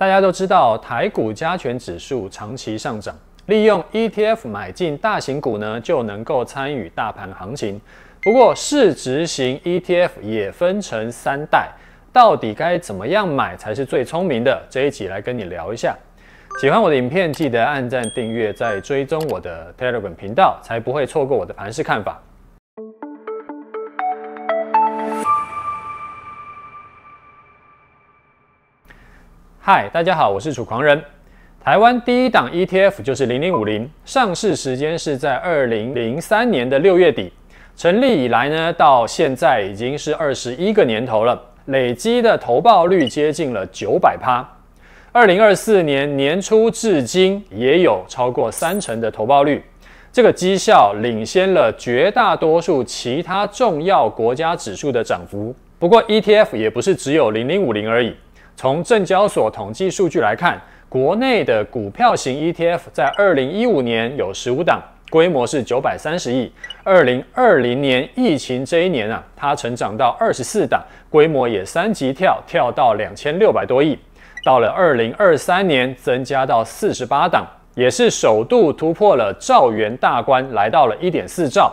大家都知道，台股加权指数长期上涨，利用 ETF 买进大型股呢，就能够参与大盘行情。不过，市值型 ETF 也分成三代，到底该怎么样买才是最聪明的？这一集来跟你聊一下。喜欢我的影片，记得按赞、订阅，再追踪我的 Telegram 频道，才不会错过我的盘势看法。嗨，大家好，我是楚狂人。台湾第一档 ETF 就是零零五零，上市时间是在二零零三年的六月底，成立以来呢，到现在已经是二十一个年头了，累积的投报率接近了九百趴。二零二四年年初至今也有超过三成的投报率，这个绩效领先了绝大多数其他重要国家指数的涨幅。不过 ETF 也不是只有零零五零而已，从证交所统计数据来看，国内的股票型 ETF 在二零一五年有十五档，规模是九百三十亿。二零二零年疫情这一年啊，它成长到二十四档，规模也三级跳，跳到两千六百多亿。到了二零二三年，增加到四十八档，也是首度突破了兆元大关，来到了一点四兆。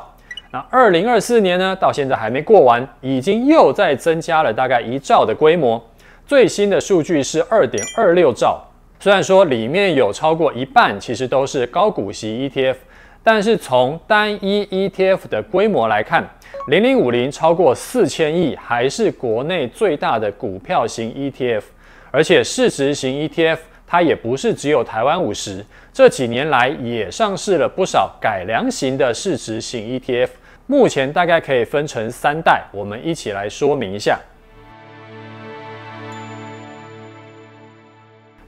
那二零二四年呢，到现在还没过完，已经又再增加了大概一兆的规模。最新的数据是二点二六兆。虽然说里面有超过一半其实都是高股息 ETF，但是从单一 ETF 的规模来看，零零五零超过四千亿，还是国内最大的股票型 ETF。而且市值型 ETF 它也不是只有台湾五十，这几年来也上市了不少改良型的市值型 ETF。目前大概可以分成三代，我们一起来说明一下。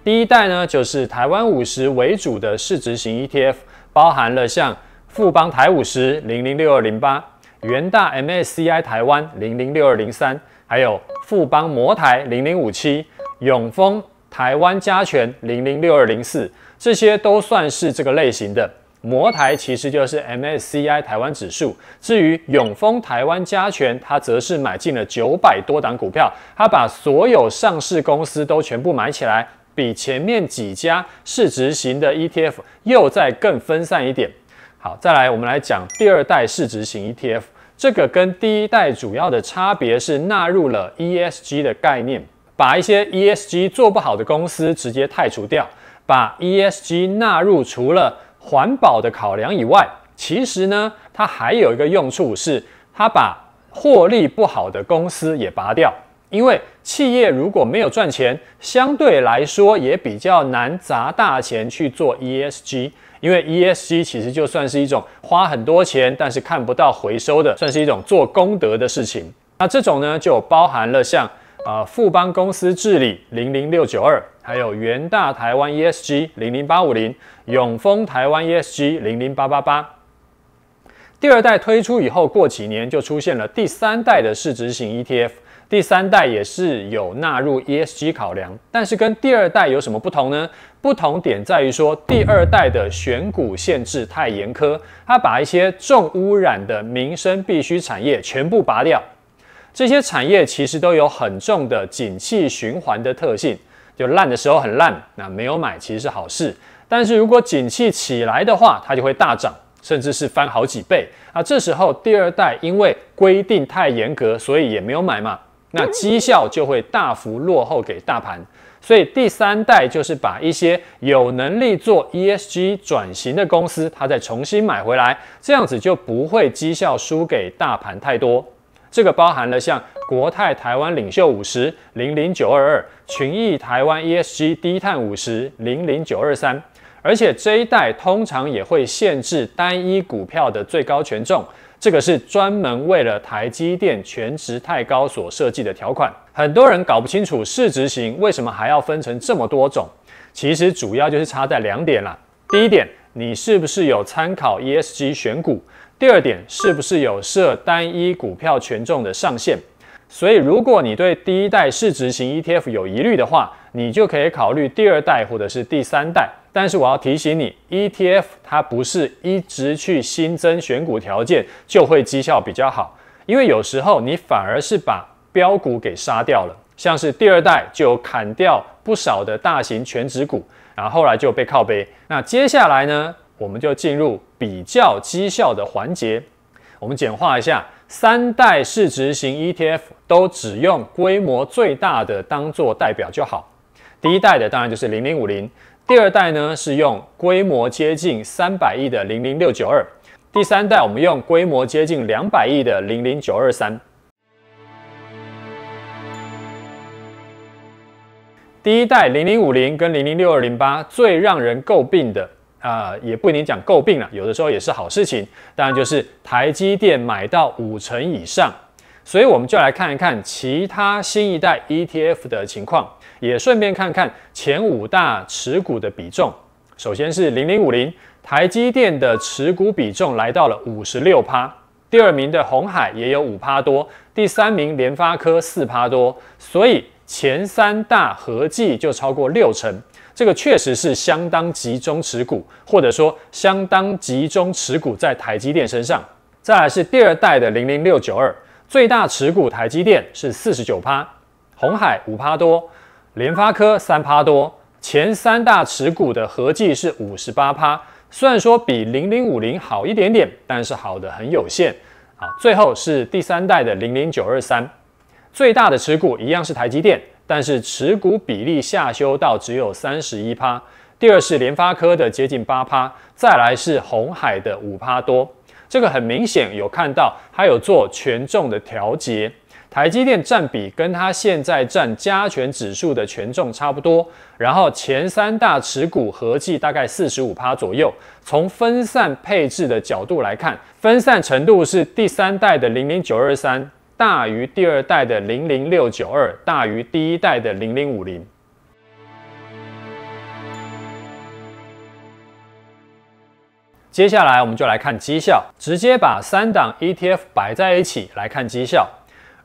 第一代呢，就是台湾五十为主的市值型 ETF，包含了像富邦台五十零零六二零八、元大 MSCI 台湾零零六二零三，还有富邦摩台零零五七。永丰台湾加权零零六二零四，这些都算是这个类型的。摩台其实就是 MSCI 台湾指数。至于永丰台湾加权，它则是买进了九百多档股票，它把所有上市公司都全部买起来，比前面几家市值型的 ETF 又再更分散一点。好，再来我们来讲第二代市值型 ETF，这个跟第一代主要的差别是纳入了 ESG 的概念。把一些 ESG 做不好的公司直接汰除掉，把 ESG 纳入除了环保的考量以外，其实呢，它还有一个用处是，它把获利不好的公司也拔掉。因为企业如果没有赚钱，相对来说也比较难砸大钱去做 ESG。因为 ESG 其实就算是一种花很多钱，但是看不到回收的，算是一种做功德的事情。那这种呢，就包含了像。啊，富邦公司治理零零六九二，还有元大台湾 ESG 零零八五零，永丰台湾 ESG 零零八八八。第二代推出以后，过几年就出现了第三代的市值型 ETF。第三代也是有纳入 ESG 考量，但是跟第二代有什么不同呢？不同点在于说，第二代的选股限制太严苛，它把一些重污染的民生必需产业全部拔掉。这些产业其实都有很重的景气循环的特性，就烂的时候很烂，那没有买其实是好事。但是如果景气起来的话，它就会大涨，甚至是翻好几倍。啊，这时候第二代因为规定太严格，所以也没有买嘛，那绩效就会大幅落后给大盘。所以第三代就是把一些有能力做 ESG 转型的公司，它再重新买回来，这样子就不会绩效输给大盘太多。这个包含了像国泰台湾领袖五十零零九二二、群益台湾 ESG 低碳五十零零九二三，而且这一代通常也会限制单一股票的最高权重，这个是专门为了台积电全值太高所设计的条款。很多人搞不清楚市值型为什么还要分成这么多种，其实主要就是差在两点啦。第一点，你是不是有参考 ESG 选股？第二点，是不是有设单一股票权重的上限？所以，如果你对第一代市值型 ETF 有疑虑的话，你就可以考虑第二代或者是第三代。但是，我要提醒你，ETF 它不是一直去新增选股条件就会绩效比较好，因为有时候你反而是把标股给杀掉了。像是第二代就砍掉。不少的大型全指股，然后后来就被靠背。那接下来呢，我们就进入比较绩效的环节。我们简化一下，三代市值型 ETF 都只用规模最大的当做代表就好。第一代的当然就是零零五零，第二代呢是用规模接近三百亿的零零六九二，第三代我们用规模接近两百亿的零零九二三。第一代零零五零跟零零六二零八最让人诟病的啊，也不一定讲诟病了，有的时候也是好事情。当然就是台积电买到五成以上，所以我们就来看一看其他新一代 ETF 的情况，也顺便看看前五大持股的比重。首先是零零五零，台积电的持股比重来到了五十六趴，第二名的红海也有五趴多，第三名联发科四趴多，所以。前三大合计就超过六成，这个确实是相当集中持股，或者说相当集中持股在台积电身上。再来是第二代的零零六九二，最大持股台积电是四十九趴，红海五趴多，联发科三趴多，前三大持股的合计是五十八趴。虽然说比零零五零好一点点，但是好的很有限。好，最后是第三代的零零九二三。最大的持股一样是台积电，但是持股比例下修到只有三十一趴。第二是联发科的接近八趴，再来是红海的五趴多。这个很明显有看到，还有做权重的调节。台积电占比跟它现在占加权指数的权重差不多，然后前三大持股合计大概四十五趴左右。从分散配置的角度来看，分散程度是第三代的零零九二三。大于第二代的零零六九二，大于第一代的零零五零。接下来我们就来看绩效，直接把三档 ETF 摆在一起来看绩效。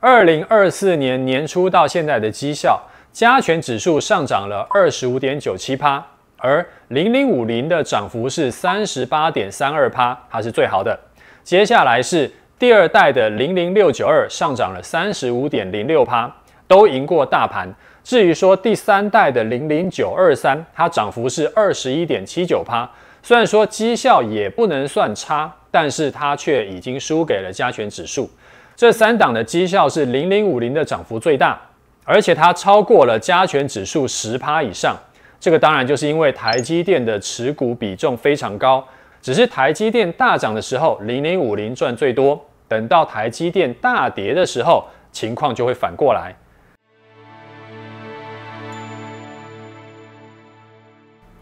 二零二四年年初到现在的绩效，加权指数上涨了二十五点九七趴，而零零五零的涨幅是三十八点三二趴，它是最好的。接下来是。第二代的零零六九二上涨了三十五点零六趴，都赢过大盘。至于说第三代的零零九二三，它涨幅是二十一点七九趴。虽然说绩效也不能算差，但是它却已经输给了加权指数。这三档的绩效是零零五零的涨幅最大，而且它超过了加权指数十趴以上。这个当然就是因为台积电的持股比重非常高。只是台积电大涨的时候，零零五零赚最多；等到台积电大跌的时候，情况就会反过来。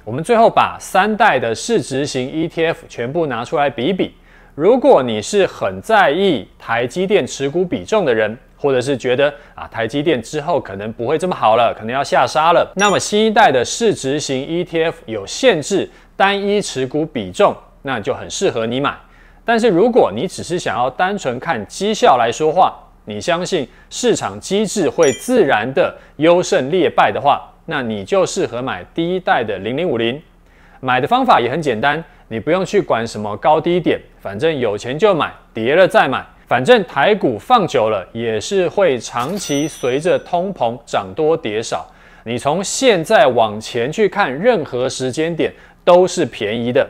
我们最后把三代的市值型 ETF 全部拿出来比比。如果你是很在意台积电持股比重的人，或者是觉得啊台积电之后可能不会这么好了，可能要下杀了，那么新一代的市值型 ETF 有限制单一持股比重。那就很适合你买，但是如果你只是想要单纯看绩效来说话，你相信市场机制会自然的优胜劣败的话，那你就适合买第一代的零零五零。买的方法也很简单，你不用去管什么高低点，反正有钱就买，跌了再买，反正台股放久了也是会长期随着通膨涨多跌少。你从现在往前去看，任何时间点都是便宜的。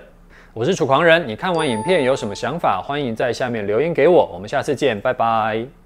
我是楚狂人，你看完影片有什么想法？欢迎在下面留言给我。我们下次见，拜拜。